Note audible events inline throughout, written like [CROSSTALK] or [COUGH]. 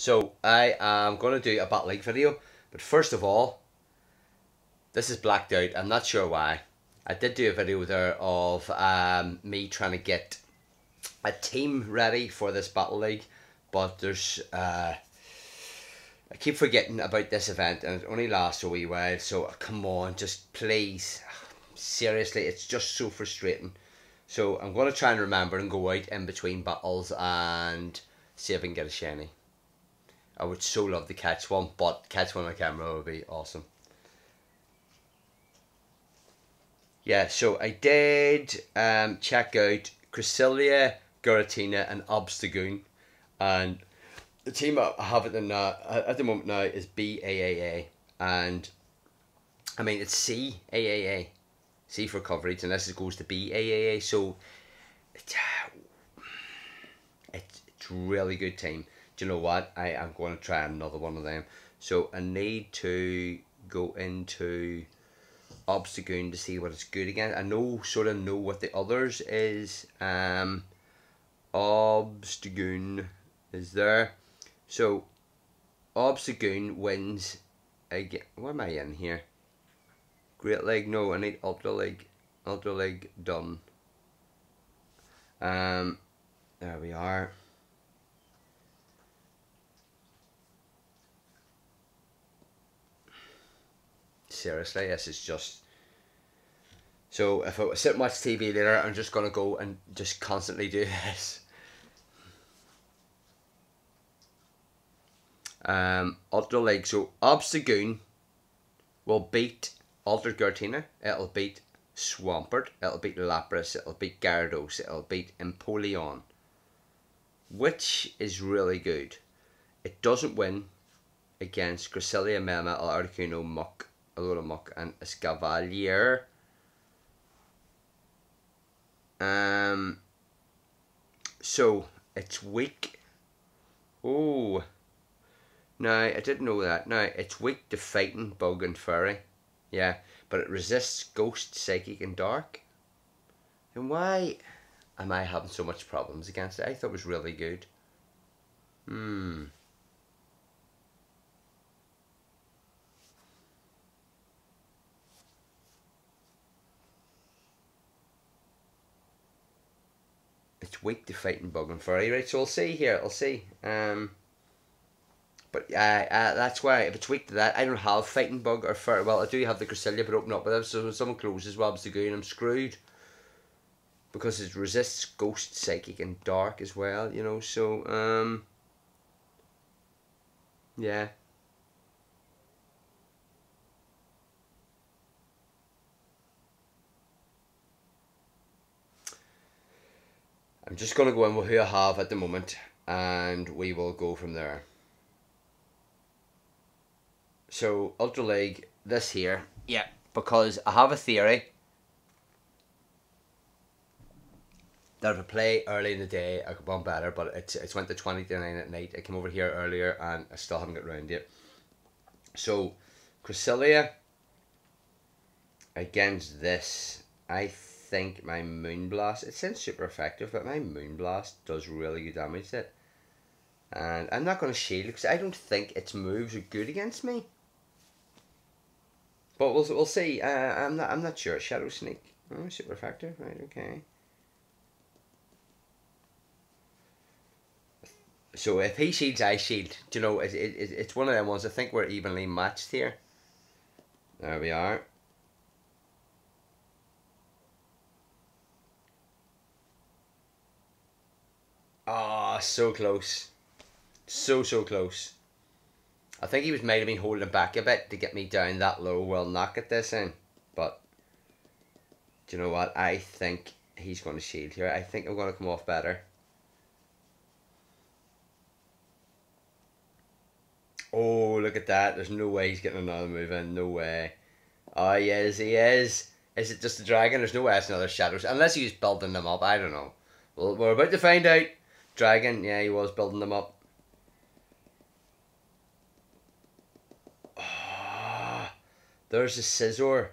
So I am going to do a Battle League video, but first of all, this is blacked out. I'm not sure why. I did do a video there of um, me trying to get a team ready for this Battle League, but there's uh, I keep forgetting about this event and it only lasts a wee while. So come on, just please, seriously, it's just so frustrating. So I'm going to try and remember and go out in between battles and see if I can get a shiny. I would so love to catch one, but catch one on camera would be awesome. Yeah, so I did um, check out Cresselia, Giratina, and Obstagoon, and the team I have at the now at the moment now is BAAA, and I mean it's CAAA, C for coverage, and this goes to BAAA. So it's, it's it's really good team you know what? I am going to try another one of them. So I need to go into Obstagoon to see what it's good again. I know, sort of know what the others is. Um, Obstagoon is there. So Obstagoon wins again. What am I in here? Great Leg. No, I need Ultra Leg. Ultra Leg done. Um, there we are. Seriously, this is just. So if I sit and watch TV later, I'm just gonna go and just constantly do [LAUGHS] this. Um, Ultra League. So Obstagoon will beat Altered Giratina. It'll beat Swampert. It'll beat Lapras. It'll beat Gyarados. It'll beat Empoleon. Which is really good. It doesn't win against Cresselia, Mema, Articuno, Muk, Muck and Escavalier. Um, so it's weak. Oh, no, I didn't know that. No, it's weak to fighting bug and fairy. Yeah, but it resists ghost, psychic, and dark. And why am I having so much problems against it? I thought it was really good. Hmm. It's weak to fighting bug and fairy, right? So we'll see here. I'll see. Um, but uh, uh, that's why if it's weak to that, I don't have fighting bug or fur. Well, I do have the Cresselia, but open up with them. So when someone closes Wobstagoon, I'm screwed because it resists ghost, psychic, and dark as well. You know, so um, yeah. I'm just going to go in with who I have at the moment and we will go from there. So, Ultra League, this here, yeah, because I have a theory that if I play early in the day, I could bomb better, but it's, it's went to 20 to 9 at night. I came over here earlier and I still haven't got round yet. So, Cresselia against this, I think my Moonblast, it sounds super effective, but my Moonblast does really good damage to it. And I'm not going to shield because I don't think its moves are good against me. But we'll, we'll see. Uh, I'm not I'm not sure. Shadow Sneak. Oh, super effective. Right, okay. So if he shields, I shield. Do you know, it, it, it's one of them ones. I think we're evenly matched here. There we are. Ah, oh, so close. So, so close. I think he was maybe been holding back a bit to get me down that low. Well, knock at this in. But, do you know what? I think he's going to shield here. I think I'm going to come off better. Oh, look at that. There's no way he's getting another move in. No way. Oh, he is. He is. Is it just a dragon? There's no way it's another shadows. Unless he's building them up. I don't know. Well, we're about to find out. Dragon, yeah, he was building them up. Oh, there's a Scizor.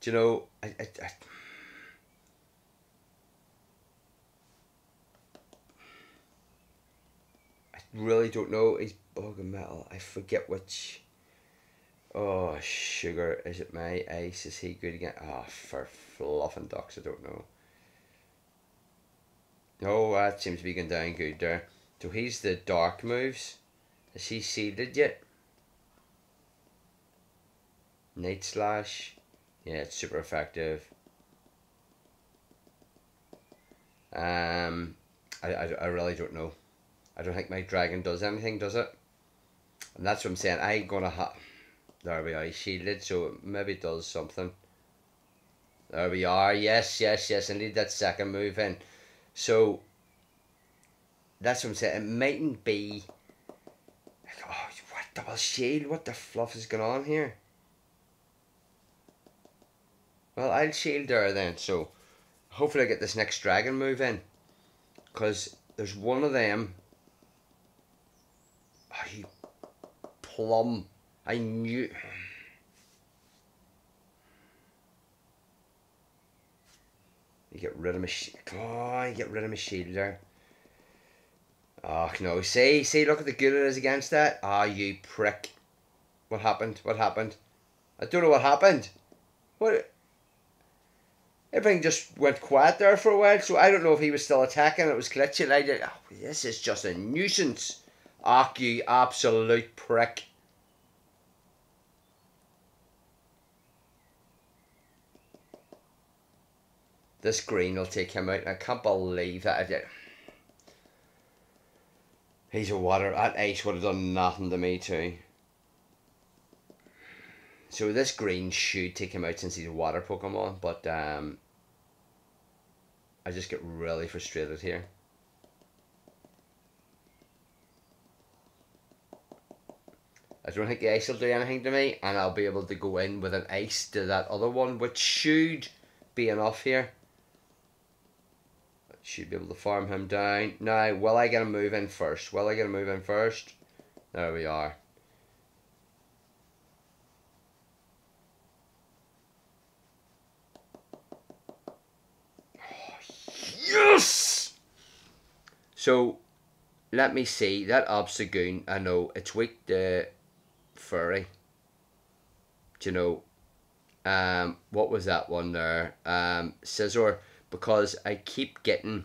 Do you know, I, I, I I really don't know. He's Ogre Metal. I forget which. Oh, sugar. Is it my ice? Is he good again? Oh, for fluffing ducks, I don't know. Oh, that seems to be going down good there. So he's the dark moves. Is he seeded yet? Night Slash. Yeah, it's super effective. Um, I, I, I really don't know. I don't think my dragon does anything, does it? And that's what I'm saying. I ain't gonna have. There we are. Shielded, so maybe it does something. There we are. Yes, yes, yes. I need that second move in. So that's what I'm saying. It mightn't be. Oh, what double shield? What the fluff is going on here? Well, I'll shield there then. So hopefully I get this next dragon move in. Because there's one of them. Oh, you plum. I knew. You get rid of my. Oh, you get rid of my shield there. Oh, no. See, see, look at the good it is against that. Ah, oh, you prick. What happened? What happened? I don't know what happened. What? Everything just went quiet there for a while, so I don't know if he was still attacking. It was glitching. I did. Oh, this is just a nuisance. Ah, you absolute prick. This green will take him out. And I can't believe that I did. He's a water. That ice would have done nothing to me too. So this green should take him out since he's a water Pokemon, but um, I just get really frustrated here. I don't think the ice will do anything to me, and I'll be able to go in with an ice to that other one, which should be enough here. Should be able to farm him down. Now, will I get a move in first? Will I get a move in first? There we are. yes! So, let me see. That Obstagoon, I know, it's weak to Fairy. Do you know, um, what was that one there? Um, Scizor because I keep getting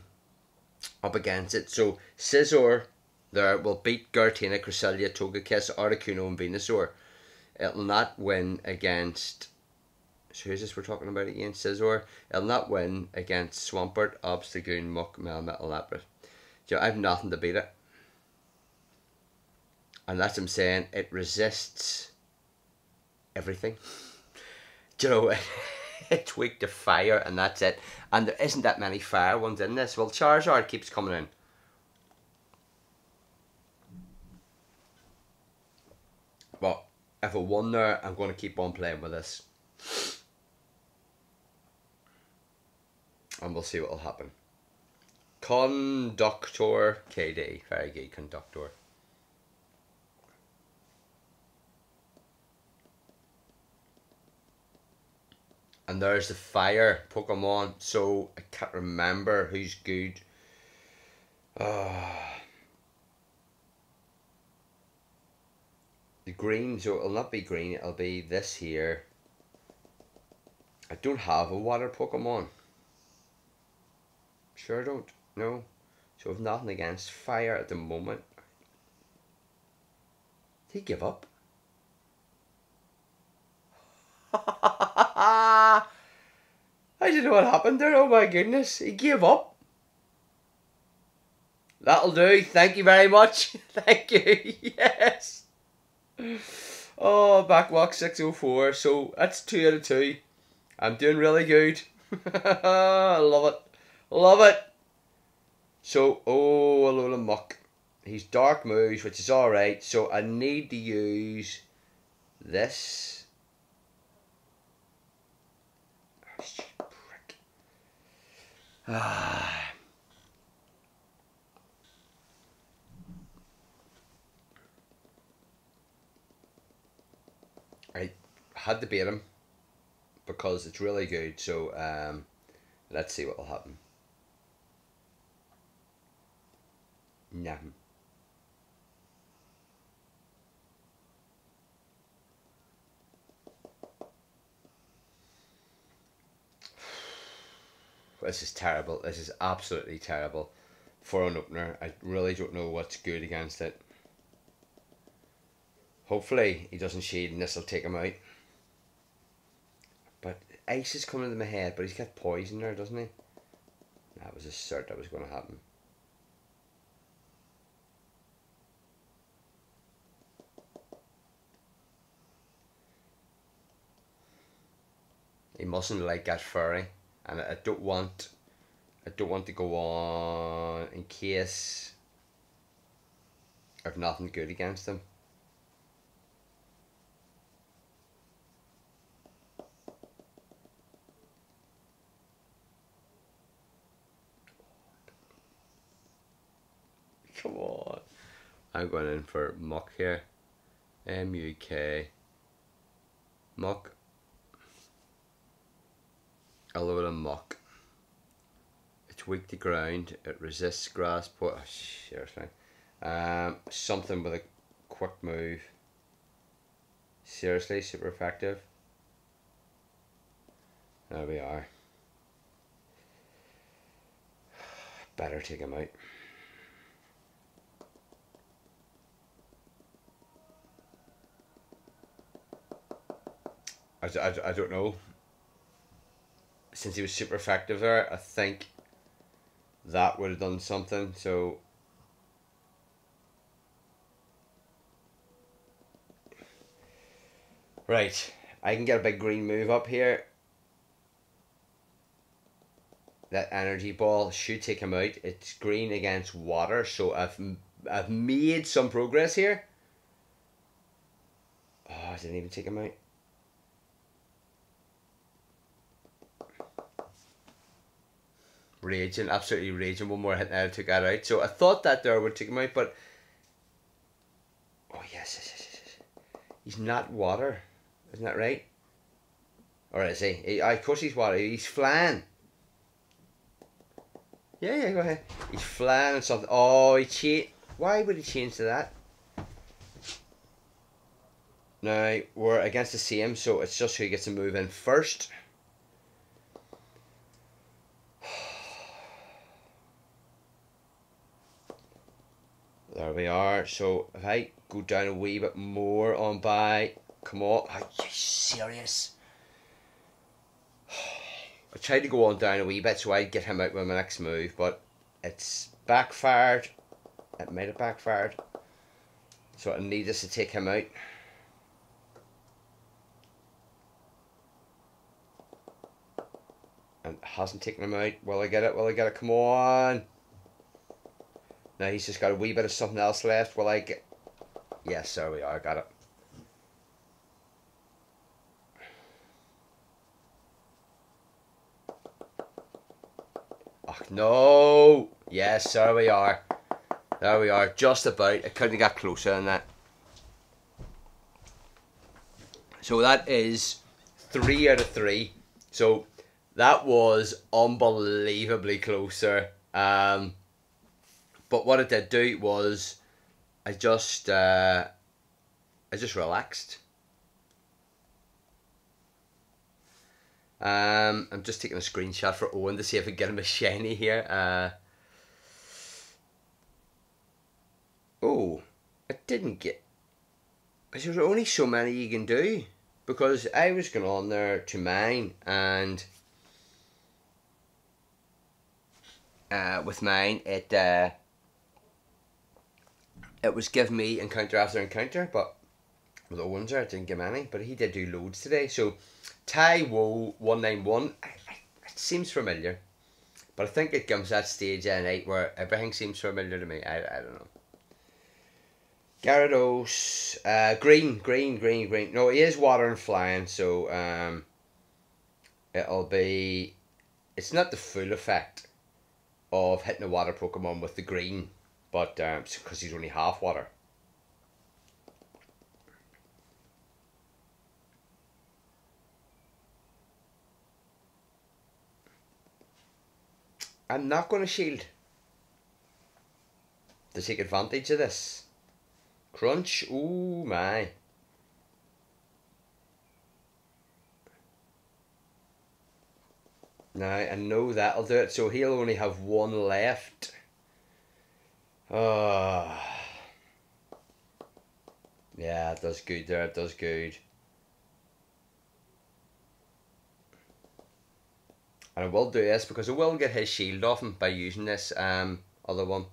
up against it. So Scizor there will beat Giratina, Cresselia, Togekiss, Articuno and Venusaur. It'll not win against so who's this we're talking about again? Scizor. It'll not win against Swampert, Obstagoon, Muk, Melmetal, Lapras. I have nothing to beat it. And that's what I'm saying. It resists everything. [LAUGHS] Do you know, [LAUGHS] [LAUGHS] it's weak to fire and that's it. And there isn't that many fire ones in this. Well, Charizard keeps coming in. But if I won there, I'm going to keep on playing with this. And we'll see what will happen. Conductor KD. Very good, Conductor. And there's the fire Pokemon. So I can't remember who's good. Uh, the green, so it'll not be green, it'll be this here. I don't have a water Pokemon. Sure don't. No. So I've nothing against fire at the moment. Did he give up? [LAUGHS] I don't know what happened there. Oh my goodness. He gave up. That'll do. Thank you very much. [LAUGHS] Thank you. [LAUGHS] Yes. Oh, backwalk 604. So that's 2 out of 2. I'm doing really good. I love it. Love it. So, oh, a load of muck. He's dark moves, which is alright. So I need to use this. prick. Ah. I had to beat him because it's really good. So um, let's see what will happen. Nah. This is terrible. This is absolutely terrible for an opener. I really don't know what's good against it. Hopefully he doesn't shade and this will take him out. But ice is coming to my head, but he's got poison there, doesn't he? That was a cert that was going to happen. He mustn't like that fairy, and I don't want, I don't want to go on in case I've nothing good against them. Come on. I'm going in for muck here. M U K. Muck. A load of muck. It's weak to ground. It resists grass. But oh, seriously, um, something with a quick move. Seriously, super effective. There we are. [SIGHS] Better take him out. I, I, I don't know. Since he was super effective there, I think that would have done something. So Right, I can get a big green move up here. That energy ball should take him out. It's green against water, so I've I've made some progress here. Oh, I didn't even take him out. Raging, absolutely raging. One more hit and I took that out. So I thought that there would take him out, but oh yes, yes, yes, yes. he's not water, isn't that right? Or is he? he of course he's water. He's flying. Yeah, yeah, go ahead. He's flying and something. Oh, he cheat. Why would he change to that? Now we're against the same, so it's just who gets to move in first. There we are. So if I go down a wee bit more on by, come on. Are you serious? [SIGHS] I tried to go on down a wee bit so I'd get him out with my next move, but it's backfired. It might have backfired. So I need us to take him out. And hasn't taken him out. Will I get it? Will I get it? Come on. Now he's just got a wee bit of something else left. Well, I get. Yes, there we are. Got it. Oh, no! Yes, there we are. There we are. Just about. I couldn't get closer than that. So that is three out of three. So that was unbelievably closer. Um, but what I did do was, I just, uh, I just relaxed. Um, I'm just taking a screenshot for Owen to see if I can get him a shiny here. Uh, oh, I didn't get. There's only so many you can do because I was going on there to mine and uh, with mine it uh, it was giving me encounter after encounter, but with Owens there, it didn't give any. But he did do loads today. So Tai Wo one nine one. It seems familiar, but I think it comes that stage at night where everything seems familiar to me. I, I don't know. Gyarados, uh, green, green, green, green. No, he is water and flying, so um, it'll be. It's not the full effect of hitting a water Pokemon with the green but because um, he's only half water. I'm not going to shield to take advantage of this. Crunch, ooh my. Now, I know that'll do it. So he'll only have one left. Oh. [SIGHS] Yeah, it does good there. It does good. And I will do this because I will get his shield off him by using this um other one.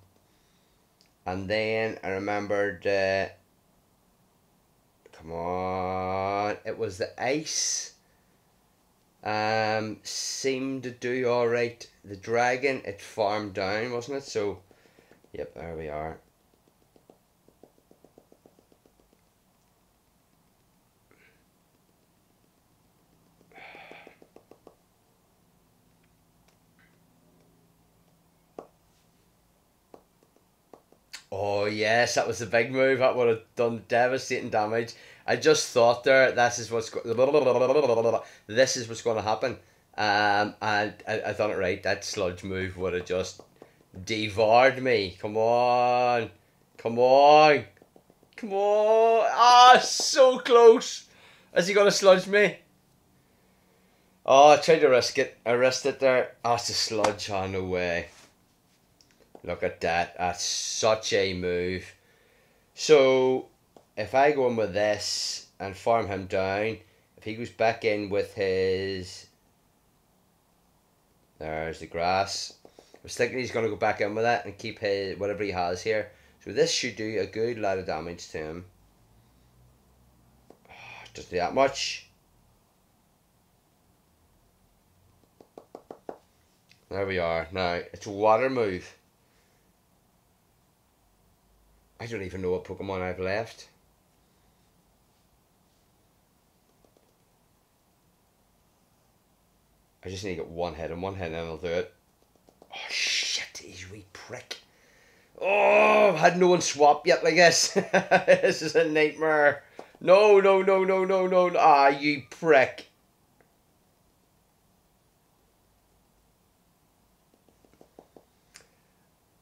And then I remembered uh, come on it was the ice um seemed to do alright. The dragon it farmed down, wasn't it? So yep, there we are. Oh yes, that was the big move. That would have done devastating damage. I just thought there, this is what's this is what's going to happen. Um, and I, I done it right. That sludge move would have just devoured me. Come on, come on, come on! Ah, so close. Is he going to sludge me? Oh, I tried to risk it. I risked it there. Oh, it's a sludge. on no way. Look at that. That's such a move. So, if I go in with this and farm him down, if he goes back in with his... There's the grass. Was thinking he's going to go back in with that and keep his whatever he has here. So this should do a good lot of damage to him. [SIGHS] Doesn't do that much. There we are. Now, it's a water move. I don't even know what Pokemon I've left. I just need to get one hit and one hit and I'll do it. Oh shit, he's wee prick. Oh, had no one swap yet, I guess. [LAUGHS] this is a nightmare. No, no, no, no, no, no. Ah, you prick.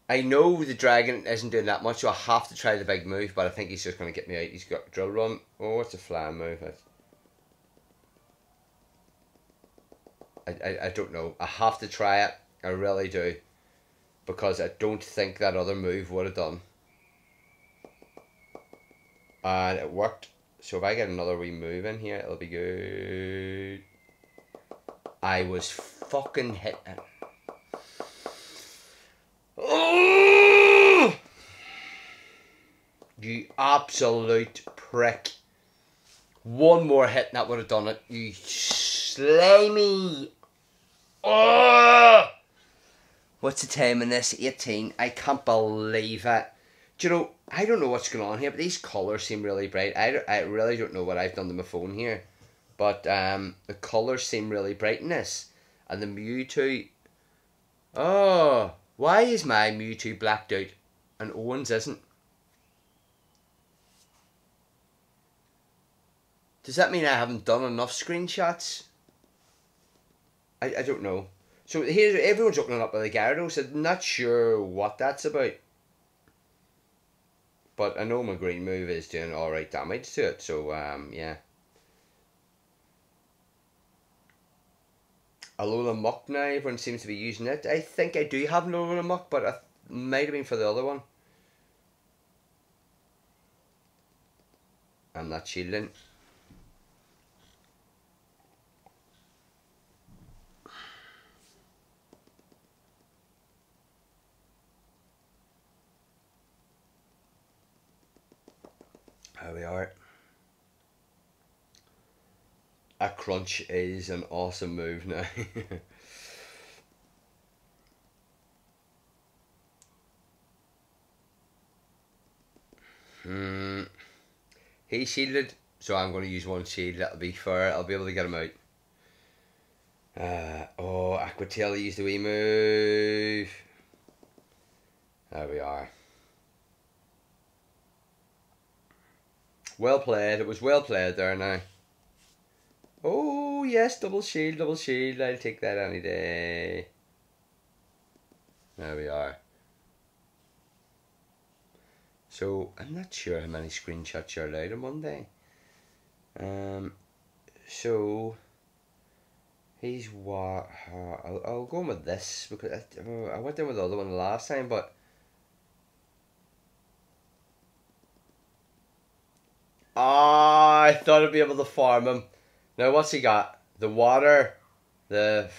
I know the dragon isn't doing that much, so I have to try the big move, but I think he's just going to get me out. He's got drill run. Oh, it's a flying move. I, I, I don't know. I have to try it. I really do. Because I don't think that other move would have done. And it worked. So if I get another wee move in here, it'll be good. I was fucking hit. Oh! You absolute prick. One more hit and that would have done it. You slimy. Oh! What's the time in this? 18. I can't believe it. Do you know, I don't know what's going on here, but these colours seem really bright. I, I really don't know what I've done to my phone here. But um, the colours seem really bright in this. And the Mewtwo... Oh... Why is my Mewtwo blacked out and Owen's isn't? Does that mean I haven't done enough screenshots? I, I don't know. So here everyone's opening up with the Gyarados. I'm not sure what that's about. But I know my green move is doing alright damage to it, so um yeah. Alola Muk now, everyone seems to be using it. I think I do have an Alola Muk, but it might have been for the other one. I'm not shielding. Here we are. a crunch is an awesome move now. [LAUGHS] hmm. He shielded, so I'm going to use one shield. That'll be fair. I'll be able to get him out. Uh, oh, Aqua Tail used the wee move. There we are. Well played. It was well played there now. Oh, yes, double shield, double shield. I'll take that any day. There we are. So, I'm not sure how many screenshots you're allowed in one day. Um, so, He's what? Uh, I'll, I'll go with this because I, I went in with the other one last time, but. Ah, I thought I'd be able to farm him. Now, what's he got? The water, the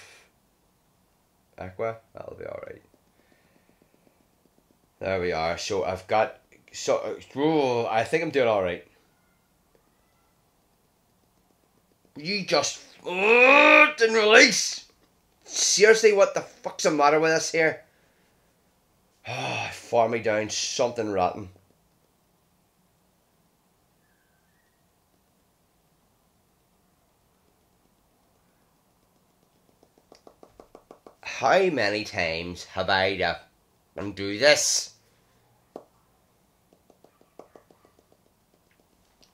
aqua. That'll be all right. There we are. So I've got. So I think I'm doing all right. You just didn't release. Seriously, what the fuck's the matter with us here? Oh, [SIGHS] farm me down something rotten. How many times have I to do this?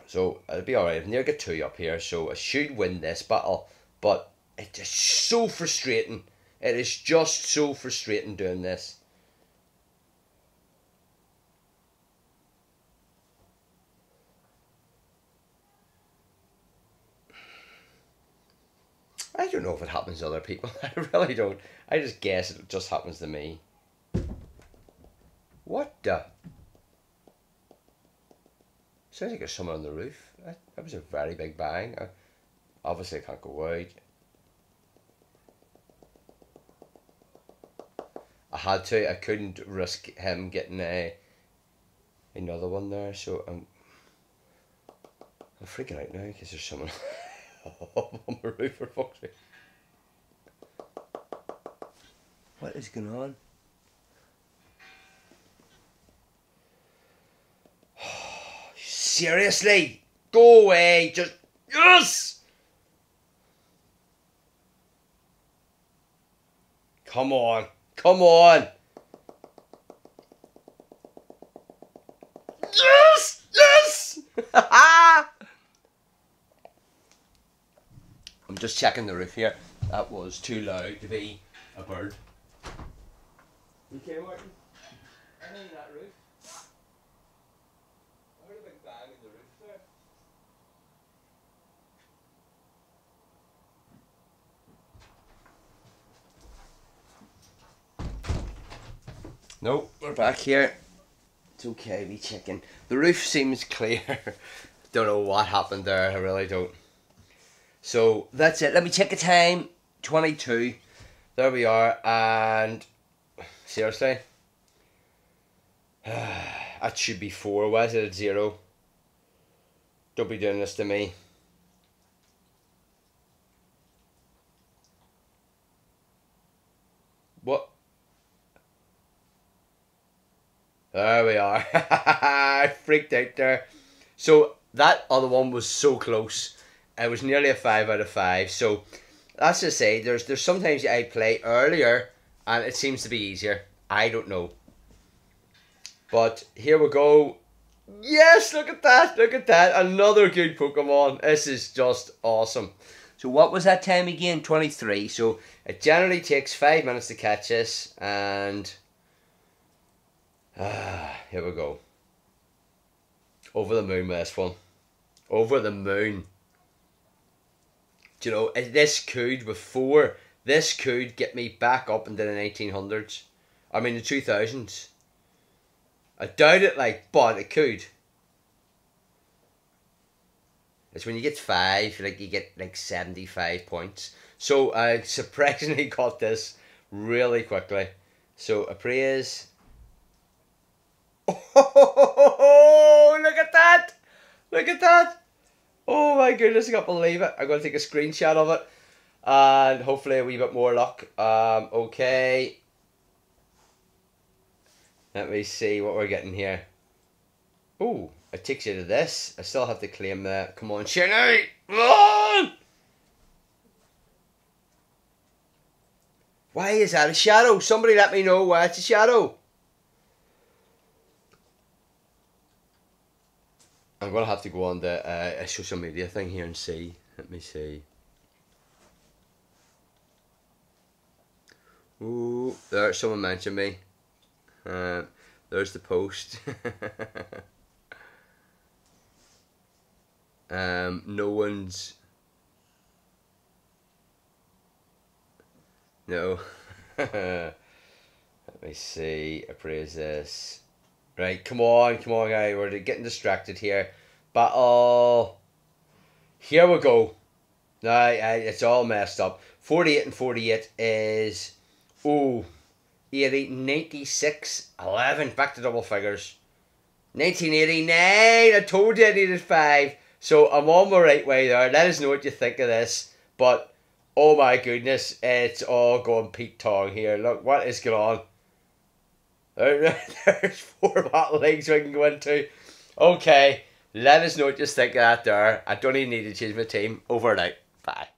So it'll be alright. I've near got two up here, so I should win this battle. But it's just so frustrating. It is just so frustrating doing this. I don't know if it happens to other people. [LAUGHS] I really don't. I just guess it just happens to me. What the? Sounds like there's someone on the roof. That, that was a very big bang. I, obviously, I can't go out. I had to. I couldn't risk him getting a another one there. So I'm I'm freaking out now because there's someone [LAUGHS] on the roof for fuck's sake. What is going on? [SIGHS] Seriously? Go away. Just. Yes! Come on. Come on. Yes! Yes! [LAUGHS] I'm just checking the roof here. That was too loud to be a bird. Okay, Martin? Anything that roof? I heard a big bang in the roof there. Nope, we're back here. It's okay, we chicken. The roof seems clear. [LAUGHS] don't know what happened there, I really don't. So that's it. Let me check the time. 22. There we are. And seriously, [SIGHS] that should be 4. Why is it at 0? Don't be doing this to me. What? There we are. [LAUGHS] I freaked out there. So that other one was so close. It was nearly a five out of five. So that's to say, there's there's sometimes I play earlier and it seems to be easier. I don't know. But here we go. Yes, look at that. Look at that. Another good Pokemon. This is just awesome. So what was that time again? 23. So it generally takes 5 minutes to catch this and Ah, here we go. Over the moon with this one. Over the moon. Do you know, this could, before, this could get me back up into the 1900s. I mean, the 2000s. I doubt it, like, but it could. It's when you get five, like, you get, like, 75 points. So, I uh, [LAUGHS] surprisingly got this really quickly. So, a appraise [LAUGHS] Oh, look at that! Look at that! Oh my goodness, I can't believe it. I'm going to take a screenshot of it. And hopefully a wee bit more luck. Um, okay. Let me see what we're getting here. Oh, it takes you to this. I still have to claim that. Come on, Shinny! Run! Why is that a shadow? Somebody let me know why it's a shadow. I'm gonna have to go on the uh, social media thing here and see. Let me see. Ooh, there someone mentioned me. Uh, there's the post. [LAUGHS] um, no one's. No. [LAUGHS] Let me see. Appraise this. Right, come on, come on, guy. We're getting distracted here. Battle. Here we go. Now, it's all messed up. 48 and 48 is. Oh. 80, 96, 11. Back to double figures. 1989. I told you I needed five. So I'm on the right way there. Let us know what you think of this. But oh my goodness, it's all going Pete Tong here. Look, what is going on? [LAUGHS] There's four battle leagues we can go into. Okay, let us know what you think of that there. I don't even need to change my team. Over and out. Bye.